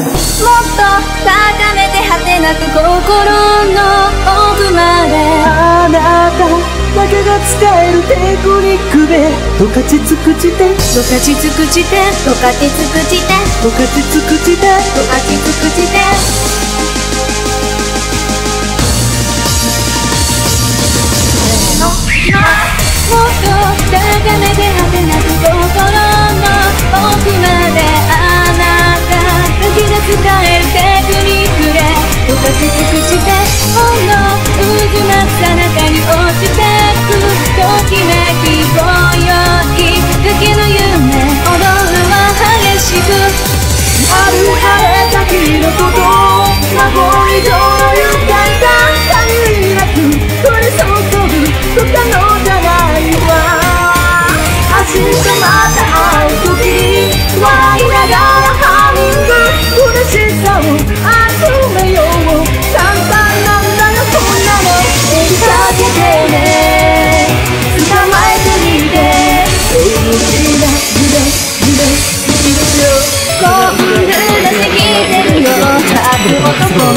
もっと高めて果てなく心の奥まで。あなただけが使えるテクニックで十勝尽くして。十勝尽くして。十勝尽くして。十勝尽くして。十勝尽くして。で十勝尽くしてほんの渦巻くさなか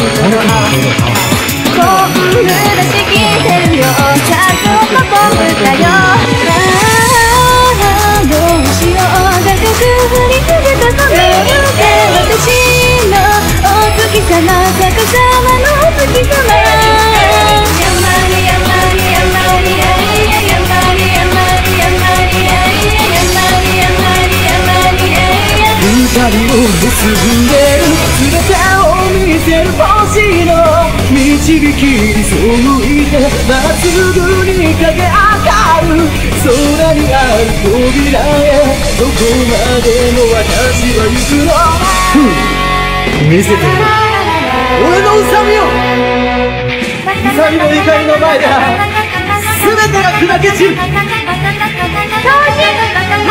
男みたい興奮出しきてるよ各男みたよああどうしよう高く振りかけたその腕私のお月様逆さまの月様やまりを結んでる導きに背いて。まっすぐに駆け上がる。空にある扉へどこまでも私は行くのふん見せて。俺のウサミをウサミの怒りの前では全てが砕け散るモ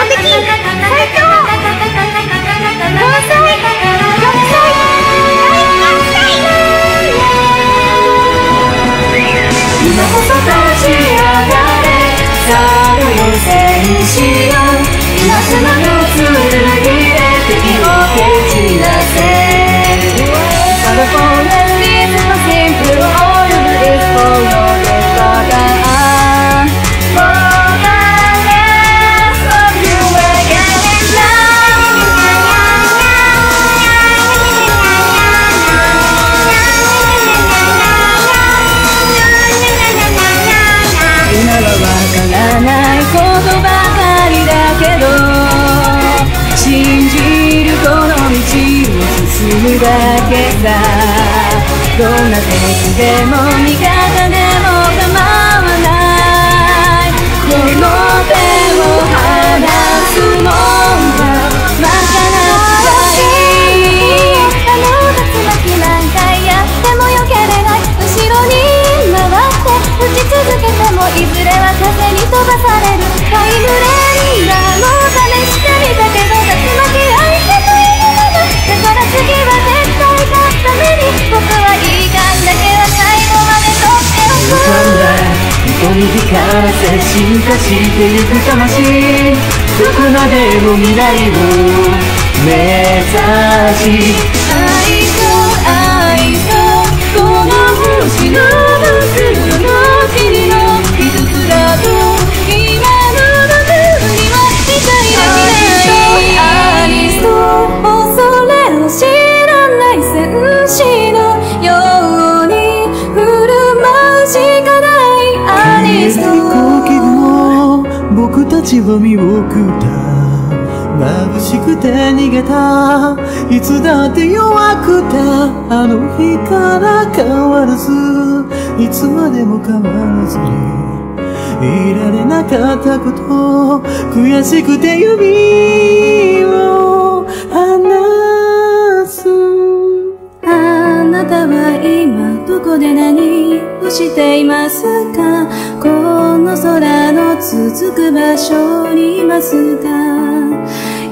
テキ最強天才どんな敵でも味方でせ進化してゆく魂どこまでも未来を目指し愛と愛とこの星の僕の。僕たちは見送った眩しくて逃げた。いつだって弱くてあの日から変わらずいつまでも変わらずにいられなかったこと悔しくて指を離す。あなたは今どこで何をしていますか？この空続く場所にいますか。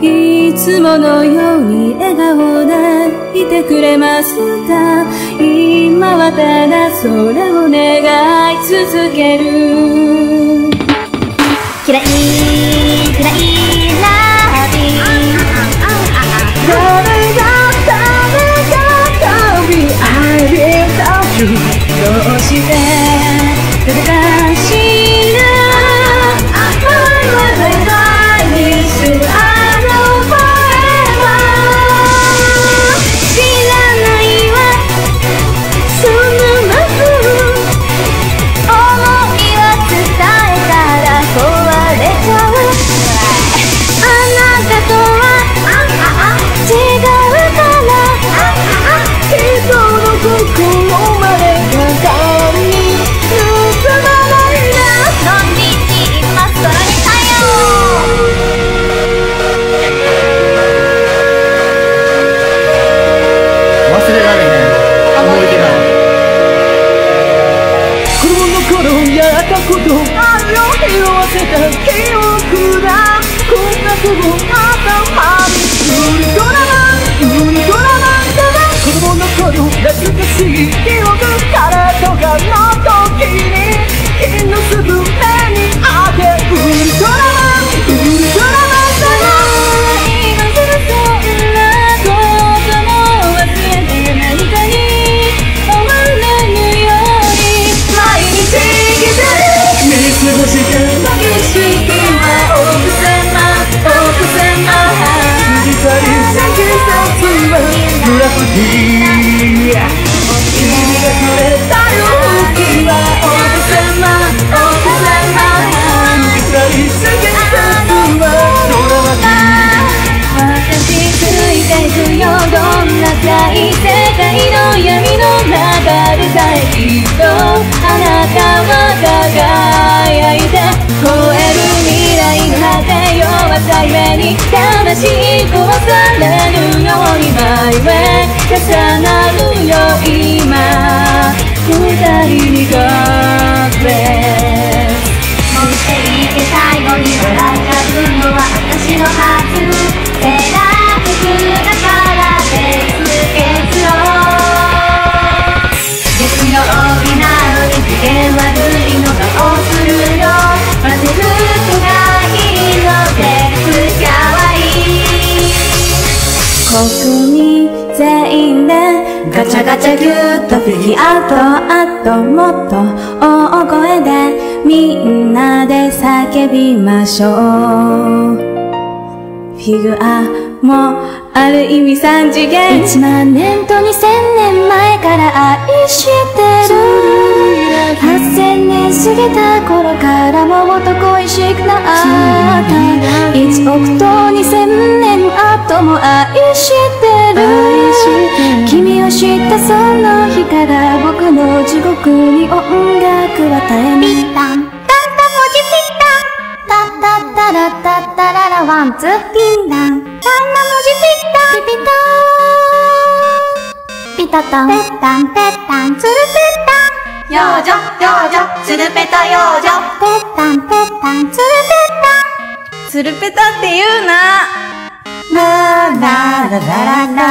いつものように笑顔でいてくれますか。今はただそれを願い続ける。He 魂壊されるように前へ重なるよ今二人に隠れュッとあともっと大声でみんなで叫びましょう。フィギュアもある意味三次元。1万年と2000年前から愛してる8000年過ぎた頃からもっと恋しくなった。1億と2000年後も愛してる。君を知ったその日から僕の地獄に音楽は絶えないピッタンタンタ文字ピッタン。タッタッタラタッタララワンツーピン。ダンタンタ文字ピッタンピピタン。ピタタンペッタンペッタン。ツルペッタン幼女幼女ツルペタ幼女ペッタンペッタンツルペッタン。ツルペタって言うなラララララ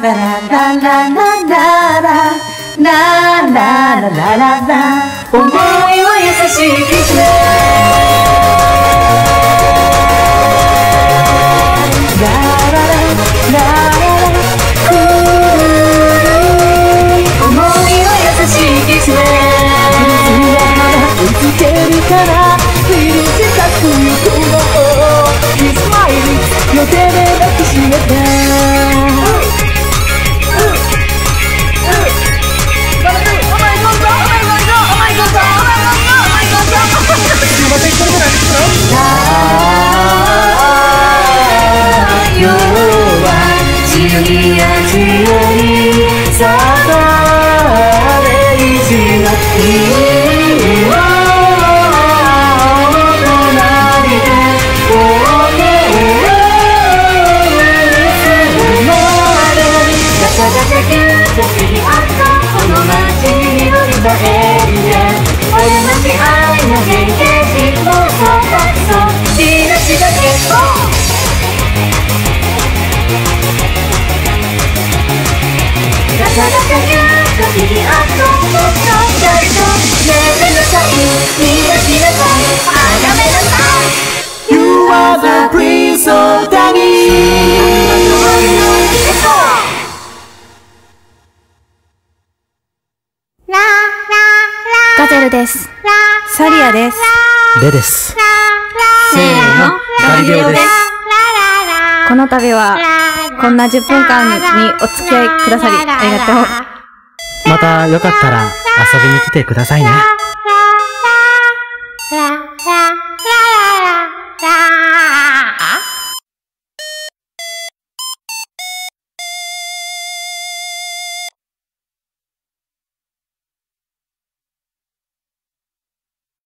ラララララララララララララ思いは優しいガゼルです。サリアです。レです。せーの。ガリレオです。この度はこんな10分間にお付き合いくださりありがとうまたよかったら遊びに来てくださいね。